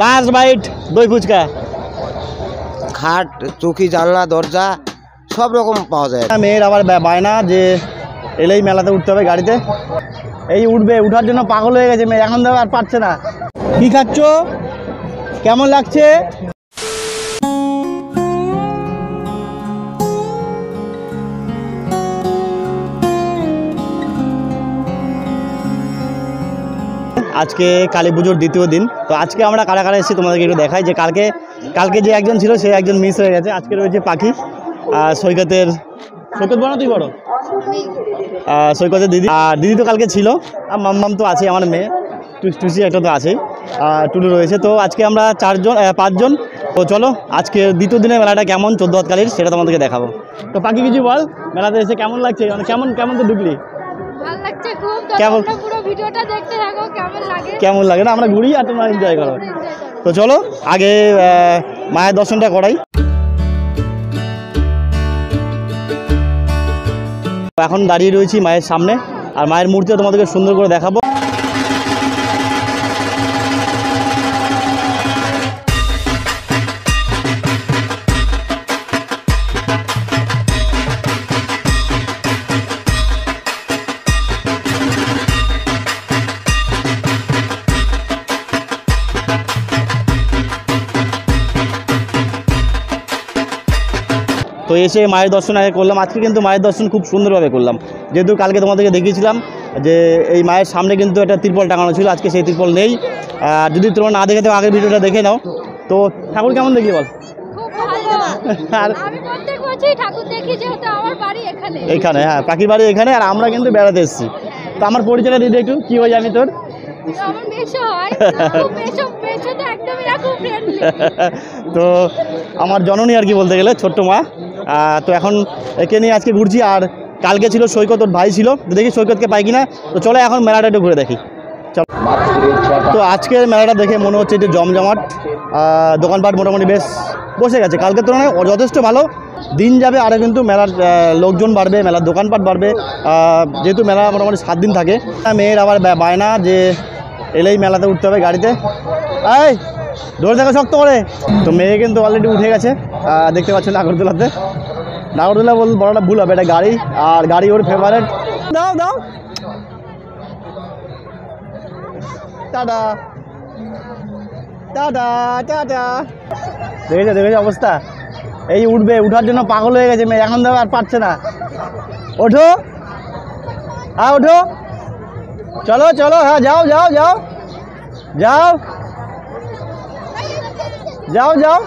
Last byte দই ফুচকা। খাট চৌকি জানলা দরজা সব রকম পাওয়া যায়। মেয়ের আবার বায়না যে এলেই মেলাতে উঠতে হবে গাড়িতে। এই উঠবে উঠার জন্য পাগল হয়ে গেছে মেয়ে এখন দেবে আর পারছে না। কি খাচ্ছ? কেমন লাগছে? আজকে কালী পুজোর দ্বিতীয় দিন। তো আজকে আমরা কারা কারা এসেছি তোমাদেরকে একটু দেখাই যে কালকে কালকে যে একজন ছিল সে একজন মিস হয়ে গেছে। আজকে রয়েছে পাখি আর সৈকতের সৈকত বড় তুই বড় সৈকতের দিদি। আর দিদি তো কালকে ছিল আর মাম্মাম তো আছে আমার মেয়ে। টুস টুসি একটা তো আছেই আর টুলু রয়েছে। তো আজকে আমরা চারজন পাঁচজন। তো চলো আজকে দ্বিতীয় দিনের মেলাটা কেমন চোদ্দ হাতকালির সেটা তোমাদেরকে দেখাবো। তো পাখি কিছু বল মেলাতে এসে কেমন লাগছে? মানে কেমন কেমন তো ঢুকলি? কেমন? ভিডিওটা দেখতে থাকো কেমন লাগে? কেমন লাগে না? আমরা ঘুরি আর তোমরা এনজয় করো। তো চলো আগে মায়ের দর্শনটা করাই। এখন দাঁড়িয়ে রয়েছি মায়ের সামনে আর মায়ের মূর্তিও তোমাদেরকে সুন্দর করে দেখাবো। এসে মায়ের দর্শন আগে করলাম। আজকে কিন্তু মায়ের দর্শন খুব সুন্দরভাবে করলাম। যেহেতু কালকে তোমাদেরকে দেখিয়েছিলাম যে এই মায়ের সামনে কিন্তু একটা তিরপল টাঙানো ছিল আজকে সেই তিরপল নেই। আর যদি তোমরা না দেখে থাকো আগের ভিডিওটা দেখে নাও। তো ঠাকুর কেমন দেখি বল? এখানে। হ্যাঁ পাখির বাড়ি এখানে আর আমরা কিন্তু বেড়াতে এসেছি। তো আমার পরিচয়টা দিদি একটু কী হয়ে আমি তোর? তো আমার জননী আর কি বলতে গেলে, ছোট্ট মা। তো এখন একে নিয়ে আজকে ঘুরছি, আর কালকে ছিল সৈকত, ওর ভাই ছিল। দেখি সৈকতকে পাই কিনা। তো চলে এখন মেলাটা একটু ঘুরে দেখি। তো আজকের মেলাটা দেখে মনে হচ্ছে একটু জমজমাট। দোকানপাট মোটামুটি বেশ বসে গেছে। কালকের তুলনায় যথেষ্ট ভালো। দিন যাবে আরও কিন্তু মেলার লোকজন বাড়বে, মেলার দোকানপাট বাড়বে। যেহেতু মেলা মোটামুটি সাত দিন থাকে। মেয়ের আবার বায়না যে এলেই মেলাতে উঠতে হবে গাড়িতে। এই! ধরে থাকা শক্ত করে। তো মেয়ে কিন্তু অলরেডি উঠে গেছে দেখতে পাচ্ছেন নাগরদোলাতে নাগরদোলা বল বড়টা ভুল হবে, এটা গাড়ি, আর গাড়ি ওর ফেভারেট দাও দাও। টাটা। টাটা টাটা। দেখেছে দেখেছে অবস্থা? এই উঠবে, উঠার জন্য পাগল হয়ে গেছে মেয়ে, এখন দেবে আর পারছে না। ওঠো। হ্যাঁ ওঠো। চলো চলো হ্যাঁ যাও যাও যাও। যাও। যাও যাও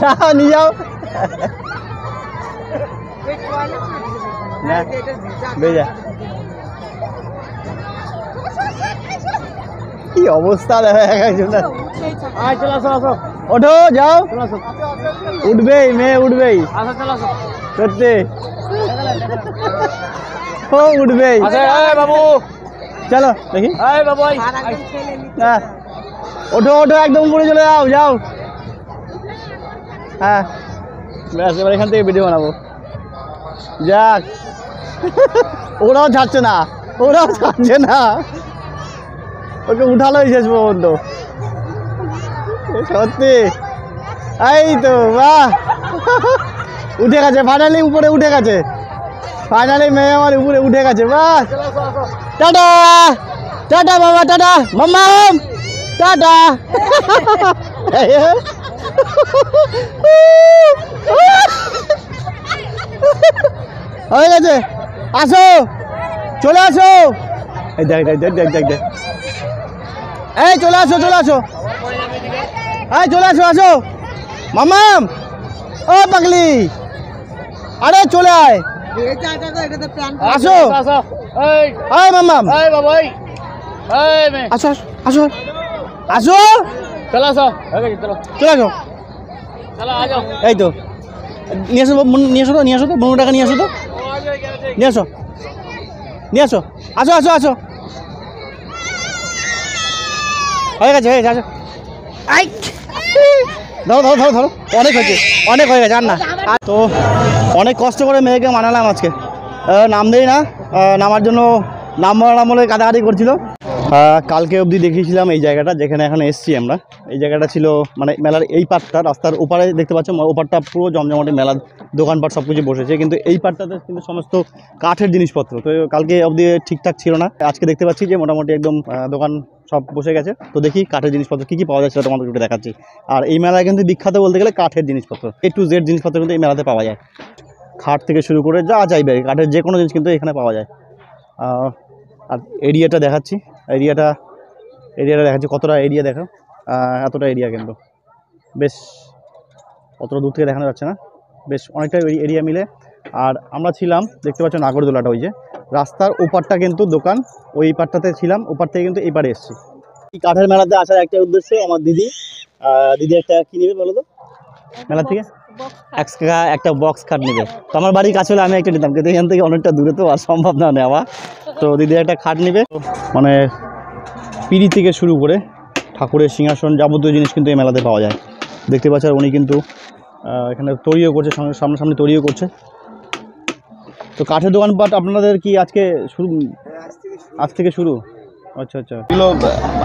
যাও নিয়ে যাও না বেজা কি অবস্থা দেখা একজনের ওঠো যাও উঠবেই মেয়ে উঠবেই সত্যি ও উঠবেই বাবু। চলো দেখি। হ্যাঁ ওঠো ওঠো একদম উপরে চলে যাও যাও। হ্যাঁ ব্যাস এবার এখান থেকে ভিডিও বানাবো। যাক। ওরাও ছাড়ছে না ওরাও ছাড়ছে না। ওকে উঠালোই শেষ পর্যন্ত। সত্যি। এই তো বাহ। উঠে গেছে ফাইনালি উপরে উঠে গেছে। ফাইনালি মেয়ে আমার উপরে উঠে গেছে বাহ টাটা টাটা বাবা, টাটা। মাম্মাম টাটা। হয়ে গেছে। আসো, চলে আসো। এই দেখ দেখ দেখ দেখ দেখ দেখ। এই, চলে আসো চলে আসো। এই, চলে আসো আসো। মামাম ও পাগলি। আরে, চলে আয়। আসো। আয় মামাম আসো আসো আসো। চলে আসো। এই তো। নিয়ে আসো নিয়ে আসো তো নিয়ে আসো তো পনেরো টাকা নিয়ে আসো তো। নিয়ে আসো। নিয়ে আসো। আসো আসো আসো। হয়ে গেছে হয়ে গেছে আসো। আই! ধরো ধরো ধরো ধরো। অনেক হয়েছে, অনেক হয়ে গেছে, আর না। তো অনেক কষ্ট করে মেয়েকে মানালাম আজকে। নাম নামবেই না নামার জন্য নাম বলে কাটাকাটি করছিল। কালকে অবধি দেখিয়েছিলাম এই জায়গাটা, যেখানে এখন এসছি আমরা। এই জায়গাটা ছিল মানে মেলার এই পাটটা, রাস্তার ওপারে দেখতে পাচ্ছ ওপারটা পুরো জমজমাটে মেলার দোকানপাট সব কিছু বসেছে। কিন্তু এই পাটটাতে কিন্তু সমস্ত কাঠের জিনিসপত্র। তো কালকে অবধি ঠিকঠাক ছিল না। আজকে দেখতে পাচ্ছি যে মোটামুটি একদম দোকান সব বসে গেছে। তো দেখি কাঠের জিনিসপত্র কী কী পাওয়া সেটা তোমাদের একটু দেখাচ্ছি। আর এই মেলায় কিন্তু বিখ্যাত বলতে গেলে কাঠের জিনিসপত্র। এ টু জেড জিনিসপত্র কিন্তু এই মেলাতে পাওয়া যায়। খাট থেকে শুরু করে যা চাইবে, কাঠের যে কোনো জিনিস কিন্তু এখানে পাওয়া যায়। আর এরিয়াটা দেখাচ্ছি। এরিয়াটা এরিয়াটা দেখাচ্ছি কতটা এরিয়া দেখো এতটা এরিয়া কিন্তু। বেশ অতটা দূর থেকে দেখানো যাচ্ছে না। বেশ অনেকটা এরিয়া মিলে। আর আমরা ছিলাম দেখতে পাচ্ছ নাগরদোলাটা ওই যে। রাস্তার ওপারটা কিন্তু দোকান ওই পারটাতে ছিলাম ওপার থেকে কিন্তু এই পারে এসেছি। এই কাঠের মেলাতে আসার একটা উদ্দেশ্য আমার দিদি। দিদি একটা কী নেবে বলো তো? মেলা থেকে? একটা একটা বক্স খাট নেবে। তো আমার বাড়ির কাছে হলে আমি একটা নিতাম কিন্তু এখান থেকে অনেকটা দূরে তো আর সম্ভব না নেওয়া। তো দিদি একটা খাট নেবে। মানে পিড়ি থেকে শুরু করে ঠাকুরের সিংহাসন যাবতীয় জিনিস কিন্তু এই মেলাতে পাওয়া যায়। দেখতে পাচ্ছ আর উনি কিন্তু এখানে তৈরিও করছে সামনাসামনি তৈরিও করছে। তো কাঠের দোকানপাট আপনাদের কি আজকে শুরু। আজ থেকে শুরু? আচ্ছা আচ্ছা।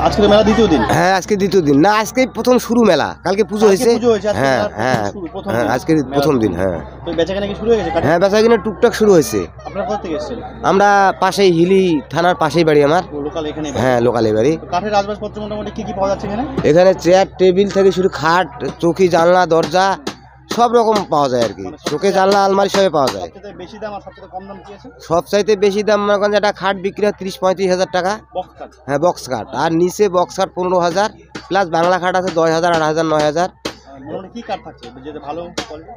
আজকে মেলা দ্বিতীয় দিন। হ্যাঁ আজকে দ্বিতীয় দিন। না আজকে প্রথম শুরু মেলা। কালকে পুজো হয়েছে। হ্যাঁ হ্যাঁ প্রথম হ্যাঁ দিন। আজকে প্রথম দিন হ্যাঁ। তো বেচাকেনা কি শুরু হয়ে গেছে? হ্যাঁ বেচা টুকটাক শুরু হয়েছে। আপনারা কোথা থেকে এসেছেন? আমরা পাশেই হিলি থানার পাশেই বাড়ি আমার। লোকাল এখানে হ্যাঁ লোকালে বাড়ি। কাঠের আসবাবপত্র মোটামুটি কি কি পাওয়া যাচ্ছে এখানে? এখানে চেয়ার টেবিল থেকে শুরু খাট চৌকি জানলা দরজা সব রকম পাওয়া যায় আর কি। চোখে জানলা আলমারি সবই পাওয়া যায়। সবচেয়ে বেশি দাম আর সবচেয়ে কম দাম কি আছে? সব চাইতে বেশি দাম মনে করেন যে একটা খাট বিক্রি হয় তিরিশ পঁয়ত্রিশ হাজার টাকা। হ্যাঁ বক্স খাট। আর নিচে বক্স খাট পনেরো হাজার প্লাস বাংলা খাট আছে দশ হাজার আট হাজার নয় হাজার।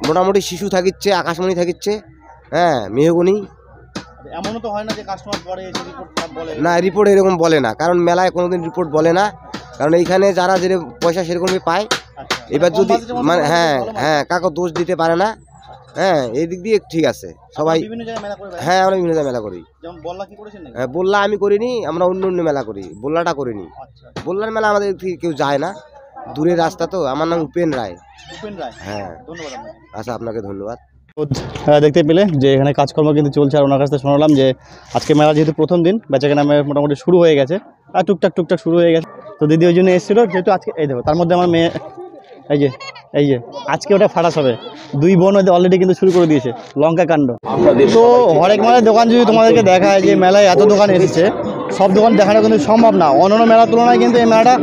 মোটামুটি শিশু থাকিচ্ছে আকাশমণি থাকিচ্ছে হ্যাঁ মেহগুনি। এমনও তো হয় না যে কাস্টমার পরে এসে রিপোর্ট বলে। না রিপোর্ট এরকম বলে না কারণ মেলায় কোনোদিন রিপোর্ট বলে না। কারণ এইখানে যারা যেরকম পয়সা সেরকমই পায়। আচ্ছা। এবার যদি মানে হ্যাঁ হ্যাঁ কাকো দোষ দিতে পারে না। হ্যাঁ এই দিক দিয়ে ঠিক আছে সবাই। হ্যাঁ আমরা বিভিন্ন জায়গায় মেলা করি। যেমন বল্লা কি করেছেন নাকি? হ্যাঁ, বললা আমি করিনি আমরা অন্য অন্য মেলা করি বললাটা করিনি। আচ্ছা বললার মেলা আমাদের থেকে কেউ যায় না দূরের রাস্তা তো আমার নাম উপেন রায়। হ্যাঁ। ধন্যবাদ আচ্ছা আপনাকে ধন্যবাদ। হ্যাঁ, দেখতে পেলে যে এখানে কাজকর্ম কিন্তু চলছে আর ওনার কাছ থেকে শোনালাম যে আজকে মেলা যেহেতু প্রথম দিন বেচাকেনা মোটামুটি শুরু হয়ে গেছে আর টুকটাক টুকটাক শুরু হয়ে গেছে। তো দিদি ওই জন্য এসেছিল যেহেতু আজকে এই দেখো তার মধ্যে আমার মেয়ে এই যে এই যে, আজকে ওটা ফাটাস হবে। দুই বোন অলরেডি কিন্তু শুরু করে দিয়েছে, লঙ্কা কাণ্ড। তো হরেক মালের দোকান যদি তোমাদেরকে দেখায় যে মেলায় এত দোকান এসেছে, সব দোকান দেখানো কিন্তু সম্ভব না। অন্যান্য মেলার তুলনায় কিন্তু এই মেলাটা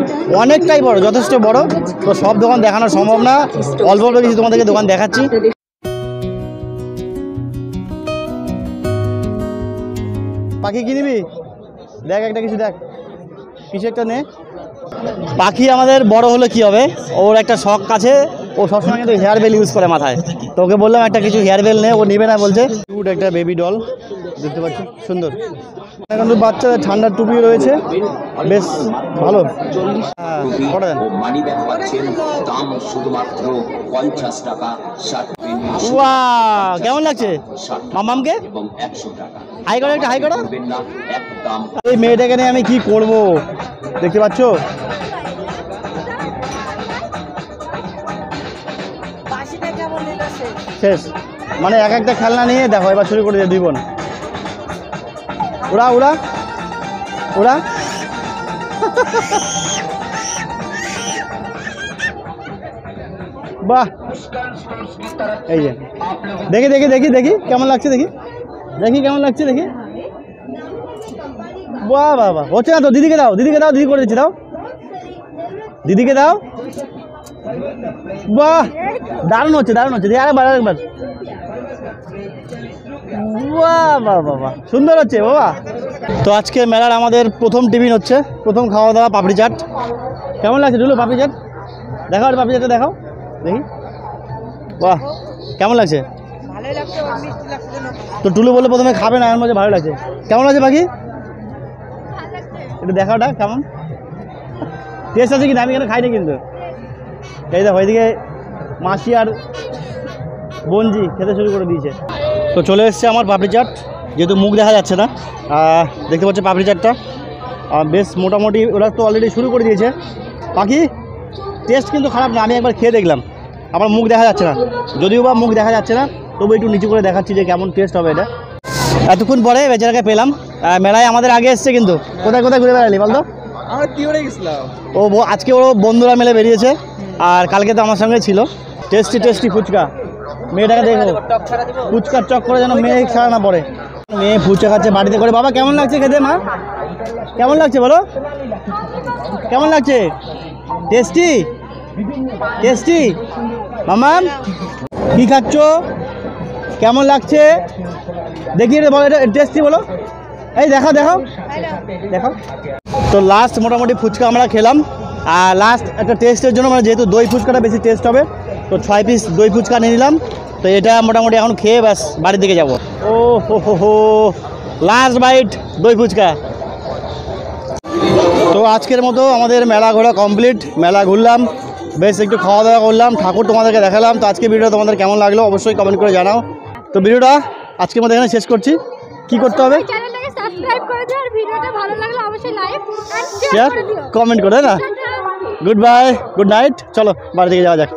অনেকটাই বড়, যথেষ্ট বড়। তো সব দোকান দেখানো সম্ভব না। অল্প অল্প কিছু তোমাদেরকে দোকান দেখাচ্ছি। পাখি কি নিবি দেখ একটা কিছু দেখ। কিছু একটা নে। পাখি আমাদের বড় হলে কি হবে? ওর একটা শখ আছে ও সবসময় কিন্তু হেয়ার বেল ইউজ করে মাথায়। তো ওকে বললাম একটা কিছু হেয়ার বেল নে। ও নেবে না বলছে। কিউট একটা বেবি ডল দেখতে পাচ্ছি সুন্দর। এখন বাচ্চাদের ঠান্ডার টুপি রয়েছে। বেশ ভালো। হ্যাঁ কটা দেন মানি কেমন লাগছে? মামামকে হাই করো একটা হাই করো। এই মেয়েটাকে নিয়ে আমি কি করব? দেখতে পাচ্ছ? শেষ। মানে এক একটা খেলনা নিয়ে দেখো এবার শুরু করে দিয়ে দুই বোন। ওরা ওরা? ওরা? বাহ! এই যে। দেখি দেখি দেখি দেখি। কেমন লাগছে দেখি? দেখি কেমন লাগছে দেখি? বাহ বাহ বাহ। হচ্ছে না তো দিদিকে দাও দিদিকে দাও দিদি করে দিচ্ছি দাও। দিদিকে দাও। বাহ দারুণ হচ্ছে দারুণ হচ্ছে। দিয়ে আরেকবার আরেকবার। বাহ বাহ বাহ বাহ। সুন্দর হচ্ছে বাবা। তো আজকে মেলার আমাদের প্রথম টিফিন হচ্ছে প্রথম খাওয়া দাওয়া পাপড়ি চাট। কেমন লাগছে ডুলু পাপড়ি চাট? দেখাও পাপড়ি চাটটা দেখাও। দেখি। বাহ কেমন লাগছে? তো টুলু বলে প্রথমে খাবে না এর মধ্যে ভালো লাগছে। কেমন লাগছে বাকি একটু দেখাওটা কেমন? টেস্ট আছে কিনা? আমি এখানে খাইনি কিন্তু। এই দেখো, এদিকে মাসি আর বঞ্জি খেতে শুরু করে দিয়েছে। তো চলে এসছে আমার পাপড়ি চাট, যেহেতু মুখ দেখা যাচ্ছে না। দেখতে পাচ্ছি পাপড়ি চাটটা। বেশ মোটামুটি ওরা তো অলরেডি শুরু করে দিয়েছে। বাকি টেস্ট কিন্তু খারাপ না, আমি একবার খেয়ে দেখলাম। আমার মুখ দেখা যাচ্ছে না। যদিও বা মুখ দেখা যাচ্ছে না, তবু একটু নিচু করে দেখাচ্ছি যে কেমন টেস্ট হবে এটা। এতক্ষণ পরে বেচারাকে পেলাম। মেলায় আমাদের আগে এসছে কিন্তু। কোথায় কোথায় ঘুরে বেড়ালি বলতো? আমরা তিওড়ে গেছিলাম। ও ব- আজকে ও বন্ধুরা মেলে বেরিয়েছে। আর কালকে তো আমার সঙ্গে ছিল। Tasty tasty fuchka. মেয়েটাকে দেখো। ফুচকার চক করে যেন মেয়ে ছাড়া না পড়ে। মেয়ে ফুচকা খাচ্ছে বাড়িতে করে। বাবা কেমন লাগছে খেতে মা? কেমন লাগছে বলো? কেমন লাগছে? টেস্টি? টেস্টি? মামা কি খাচ্ছ? কেমন লাগছে? দেখি এটা বলো এটা টেস্টি বলো। এই দেখো দেখো। দেখো। তো লাস্ট মোটামুটি ফুচকা আমরা খেলাম। আর লাস্ট একটা টেস্টের জন্য মানে যেহেতু দই ফুচকাটা বেশি টেস্ট হবে, তো ছয় পিস দই ফুচকা নিয়ে নিলাম। তো এটা মোটামুটি এখন খেয়ে ব্যাস বাড়ির দিকে যাব। ও হো হো হো। লাস্ট বাইট দই ফুচকা। তো আজকের মতো আমাদের মেলা ঘোরা কমপ্লিট মেলা ঘুরলাম। বেশ একটু খাওয়া দাওয়া করলাম। ঠাকুর তোমাদেরকে দেখালাম। তো আজকে ভিডিওটা তোমাদের কেমন লাগল অবশ্যই কমেন্ট করে জানাও। তো ভিডিওটা আজকের মতো এখানে শেষ করছি। কি করতে হবে? সাবস্ক্রাইব করে দিও আর ভিডিওটা ভালো লাগলে অবশ্যই লাইক এন্ড শেয়ার করে দিও। কমেন্ট করে না? গুড বাই গুড নাইট চলো বাড়ি থেকে যাওয়া যাক।